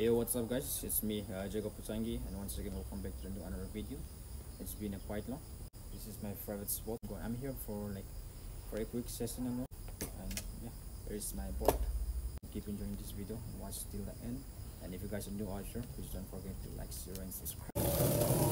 Hey what's up guys? It's me, uh, Jacob Chochangi, and once again welcome back to another video. It's been a quite long. This is my private spot. I'm here for like for a quick session and and yeah, there's my board. Keep enjoying this video watch till the end. And if you guys are new out here, please don't forget to like, share, and subscribe.